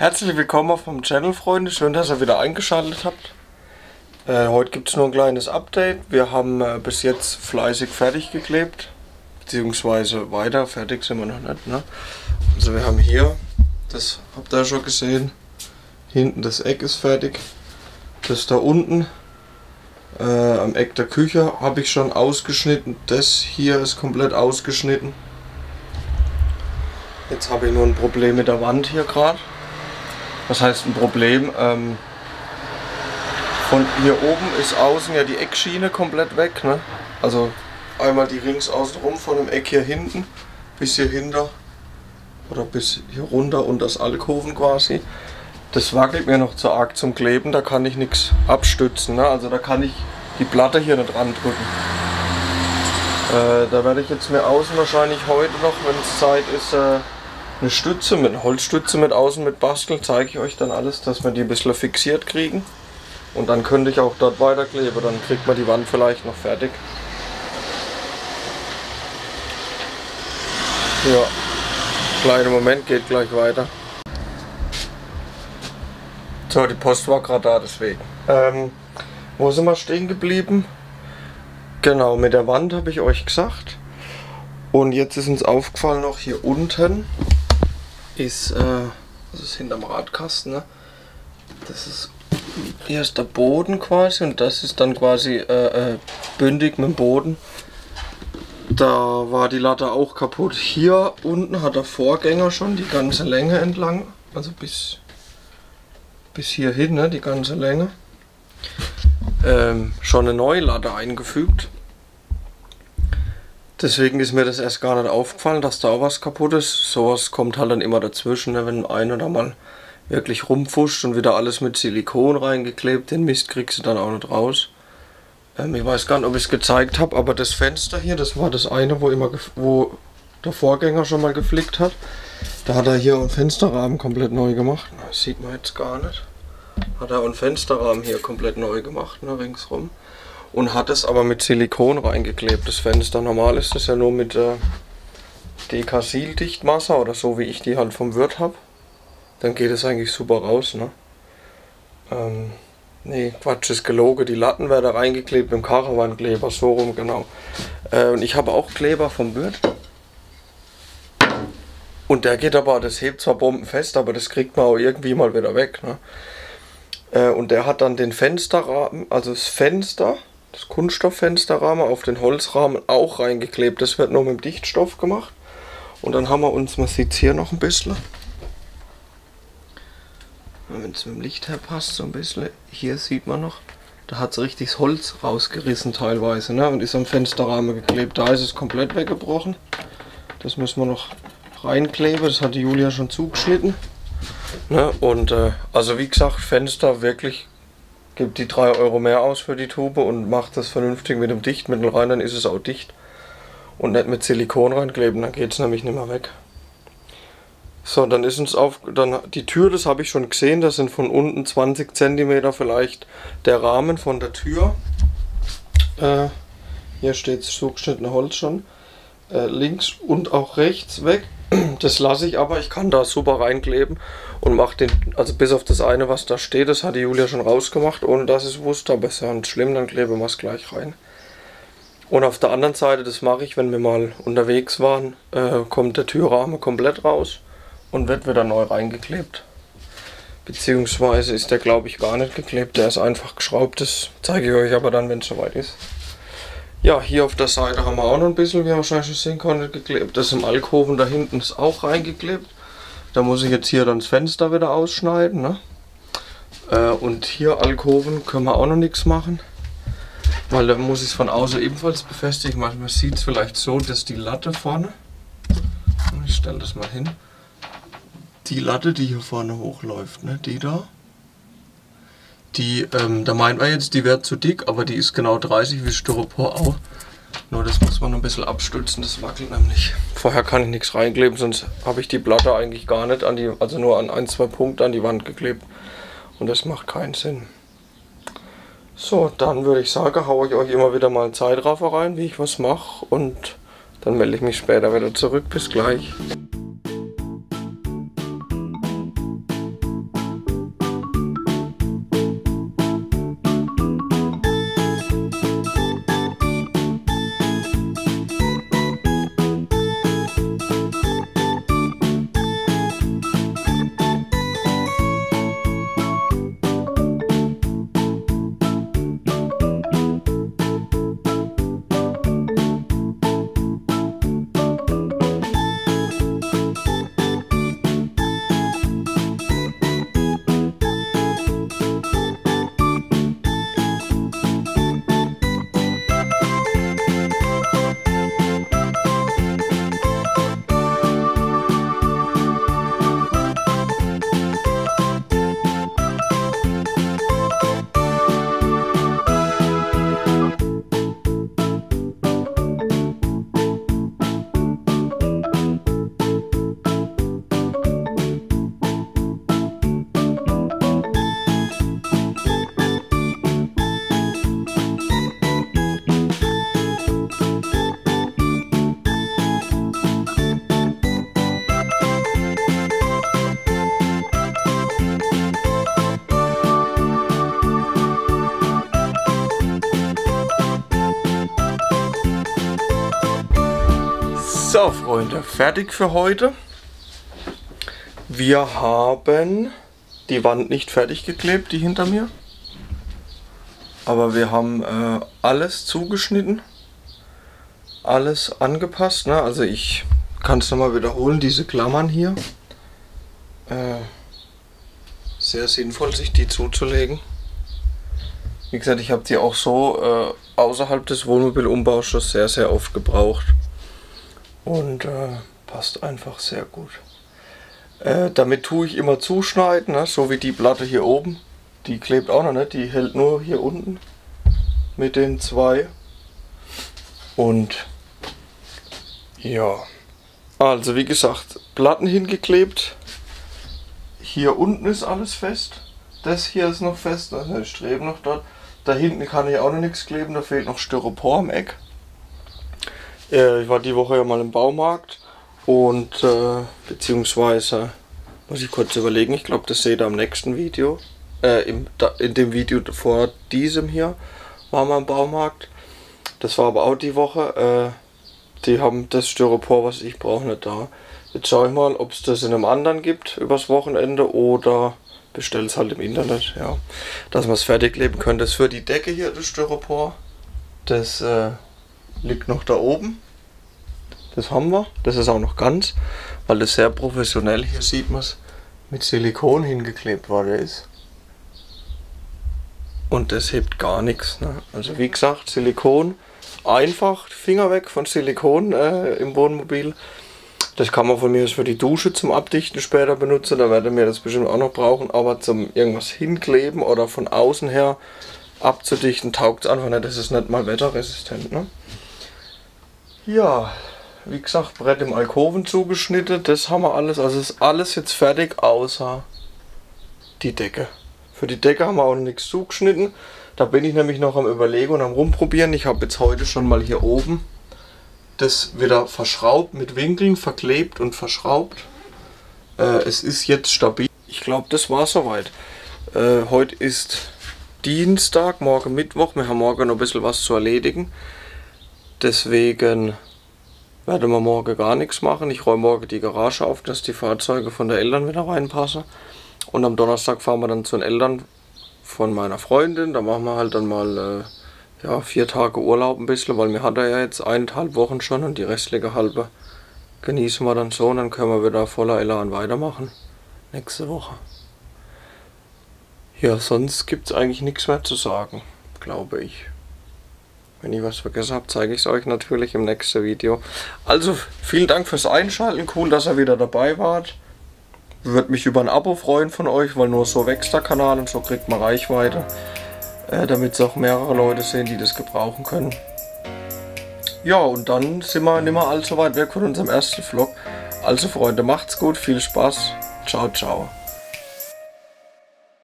Herzlich willkommen auf meinem Channel, Freunde. Schön, dass ihr wieder eingeschaltet habt. Äh, heute gibt es nur ein kleines Update. Wir haben äh, bis jetzt fleißig fertig geklebt. Beziehungsweise weiter. Fertig sind wir noch nicht. Ne? Also wir haben hier, das habt ihr schon gesehen, hinten das Eck ist fertig. Das da unten äh, am Eck der Küche habe ich schon ausgeschnitten. Das hier ist komplett ausgeschnitten. Jetzt habe ich nur ein Problem mit der Wand hier gerade. Was heißt ein Problem? Ähm, von hier oben ist außen ja die Eckschiene komplett weg. Ne? Also einmal die rings außen rum von dem Eck hier hinten bis hier hinter oder bis hier runter und das Alkoven quasi. Das wackelt mir noch zu arg zum Kleben, da kann ich nichts abstützen. Ne? Also da kann ich die Platte hier nicht drücken. Äh, da werde ich jetzt mir außen wahrscheinlich heute noch, wenn es Zeit ist, äh, eine Stütze mit eine Holzstütze mit außen mit basteln, zeige ich euch dann alles, dass wir die ein bisschen fixiert kriegen. Und dann könnte ich auch dort weiterkleben, dann kriegt man die Wand vielleicht noch fertig. Ja, kleiner Moment, geht gleich weiter. So, die Post war gerade da, deswegen. Ähm, wo sind wir stehen geblieben? Genau, mit der Wand habe ich euch gesagt. Und jetzt ist uns aufgefallen noch hier unten ist, äh, das ist hinterm Radkasten, ne? Das ist, hier ist der Boden quasi und das ist dann quasi äh, äh, bündig mit dem Boden. Da war die Latte auch kaputt. Hier unten hat der Vorgänger schon die ganze Länge entlang, also bis, bis hierhin, ne, die ganze Länge. Ähm, schon eine neue Latte eingefügt. Deswegen ist mir das erst gar nicht aufgefallen, dass da was kaputt ist. Sowas kommt halt dann immer dazwischen, ne? wenn einer da mal wirklich rumfuscht und wieder alles mit Silikon reingeklebt. Den Mist kriegst du dann auch nicht raus. Ähm, ich weiß gar nicht, ob ich es gezeigt habe, aber das Fenster hier, das war das eine, wo, immer wo der Vorgänger schon mal geflickt hat. Da hat er hier einen Fensterrahmen komplett neu gemacht. Das sieht man jetzt gar nicht. Hat er einen Fensterrahmen hier komplett neu gemacht, ne, ringsrum und hat es aber mit Silikon reingeklebt. Das Fenster normal ist das ja nur mit äh, Dekasil-Dichtmasse oder so wie ich die halt vom Wirt habe. Dann geht es eigentlich super raus. Ne? Ähm, nee, Quatsch, ist gelogen. Die Latten werden reingeklebt mit dem Caravan-Kleber, so rum, genau. Äh, und ich habe auch Kleber vom Wirt. Und der geht aber, das hebt zwar bombenfest, aber das kriegt man auch irgendwie mal wieder weg. Ne? Äh, und der hat dann den Fensterrahmen, also das Fenster das Kunststofffensterrahmen auf den Holzrahmen auch reingeklebt. Das wird nur mit Dichtstoff gemacht. Und dann haben wir uns, man sieht es hier noch ein bisschen, wenn es mit dem Licht her passt, so ein bisschen, hier sieht man noch, da hat es richtig das Holz rausgerissen teilweise ne? und ist am Fensterrahmen geklebt. Da ist es komplett weggebrochen. Das müssen wir noch reinkleben, das hat die Julia schon zugeschnitten. Ne? Und äh, also wie gesagt, Fenster wirklich gibt die 3 Euro mehr aus für die Tube und macht das vernünftig mit dem Dichtmittel rein, dann ist es auch dicht. Und nicht mit Silikon reinkleben, dann geht es nämlich nicht mehr weg. So, dann ist uns auf, dann die Tür, das habe ich schon gesehen, das sind von unten 20 cm vielleicht der Rahmen von der Tür. Äh, hier steht zugeschnittene Holz schon. Äh, links und auch rechts weg. Das lasse ich aber, ich kann da super reinkleben und mache den, also bis auf das eine, was da steht, das hat die Julia schon rausgemacht, ohne dass es wusste, aber ist ja nicht schlimm, dann kleben wir es gleich rein. Und auf der anderen Seite, das mache ich, wenn wir mal unterwegs waren, äh, kommt der Türrahmen komplett raus und wird wieder neu reingeklebt. Beziehungsweise ist der, glaube ich, gar nicht geklebt, der ist einfach geschraubt, das zeige ich euch aber dann, wenn es soweit ist. Ja, hier auf der Seite haben wir auch noch ein bisschen, wie ihr wahrscheinlich schon sehen konntet, geklebt. Das im Alkoven da hinten ist auch reingeklebt. Da muss ich jetzt hier dann das Fenster wieder ausschneiden. Ne? Äh, und hier Alkoven können wir auch noch nichts machen. Weil da muss ich es von außen ebenfalls befestigen. Man sieht es vielleicht so, dass die Latte vorne, ich stelle das mal hin, die Latte, die hier vorne hochläuft, ne, die da, die, ähm, da meint man jetzt, die wäre zu dick, aber die ist genau 30 wie Styropor auch. Nur das muss man ein bisschen abstützen, das wackelt nämlich. Vorher kann ich nichts reinkleben, sonst habe ich die Platte eigentlich gar nicht an die, also nur an ein, zwei Punkte an die Wand geklebt. Und das macht keinen Sinn. So, dann würde ich sagen, haue ich euch immer wieder mal einen Zeitraffer rein, wie ich was mache. Und dann melde ich mich später wieder zurück. Bis gleich. So, Freunde, fertig für heute. Wir haben die Wand nicht fertig geklebt, die hinter mir. Aber wir haben äh, alles zugeschnitten. Alles angepasst. Ne? Also ich kann es nochmal wiederholen, diese Klammern hier. Äh, sehr sinnvoll, sich die zuzulegen. Wie gesagt, ich habe die auch so äh, außerhalb des Wohnmobilumbaus schon sehr, sehr oft gebraucht. Und äh, passt einfach sehr gut. Äh, damit tue ich immer zuschneiden, ne? so wie die Platte hier oben. Die klebt auch noch nicht, die hält nur hier unten mit den zwei. Und ja, also wie gesagt, Platten hingeklebt. Hier unten ist alles fest. Das hier ist noch fest, also ich strebe noch dort. Da hinten kann ich auch noch nichts kleben, da fehlt noch Styropor am Eck. Äh, ich war die Woche ja mal im Baumarkt und äh, beziehungsweise muss ich kurz überlegen, ich glaube das seht ihr am nächsten Video. Äh, im, da, in dem Video vor diesem hier war wir im Baumarkt. Das war aber auch die Woche. Äh, die haben das Styropor, was ich brauche, nicht da. Jetzt schaue ich mal, ob es das in einem anderen gibt übers Wochenende oder bestelle es halt im Internet, ja. Dass man es fertig leben könnte. Das für die Decke hier, das Styropor. Das äh, liegt noch da oben. Das haben wir. Das ist auch noch ganz, weil das sehr professionell, hier sieht man es, mit Silikon hingeklebt worden ist. Und das hebt gar nichts. Ne? Also wie gesagt, Silikon, einfach, Finger weg von Silikon äh, im Wohnmobil. Das kann man von mir für die Dusche zum Abdichten später benutzen, da werde mir das bestimmt auch noch brauchen, aber zum irgendwas hinkleben oder von außen her abzudichten taugt es einfach nicht, das ist nicht mal wetterresistent. Ne? Ja, wie gesagt, Brett im Alkoven zugeschnitten, das haben wir alles, also ist alles jetzt fertig, außer die Decke. Für die Decke haben wir auch nichts zugeschnitten, da bin ich nämlich noch am überlegen und am rumprobieren. Ich habe jetzt heute schon mal hier oben das wieder verschraubt, mit Winkeln verklebt und verschraubt. Äh, es ist jetzt stabil. Ich glaube, das war soweit. Äh, heute ist Dienstag, morgen Mittwoch. Wir haben morgen noch ein bisschen was zu erledigen. Deswegen werden wir morgen gar nichts machen. Ich räume morgen die Garage auf, dass die Fahrzeuge von der Eltern wieder reinpassen. Und am Donnerstag fahren wir dann zu den Eltern von meiner Freundin. Da machen wir halt dann mal äh, ja, vier Tage Urlaub ein bisschen, weil wir hatten ja jetzt eineinhalb Wochen schon und die restliche halbe genießen wir dann so und dann können wir wieder voller Elan weitermachen. Nächste Woche. Ja, sonst gibt es eigentlich nichts mehr zu sagen, glaube ich. Wenn ich was vergessen habe, zeige ich es euch natürlich im nächsten Video. Also, vielen Dank fürs Einschalten. Cool, dass ihr wieder dabei wart. Würde mich über ein Abo freuen von euch, weil nur so wächst der Kanal und so kriegt man Reichweite. Äh, damit es auch mehrere Leute sehen, die das gebrauchen können. Ja, und dann sind wir nicht mehr allzu weit weg von unserem ersten Vlog. Also Freunde, macht's gut, viel Spaß. Ciao, ciao.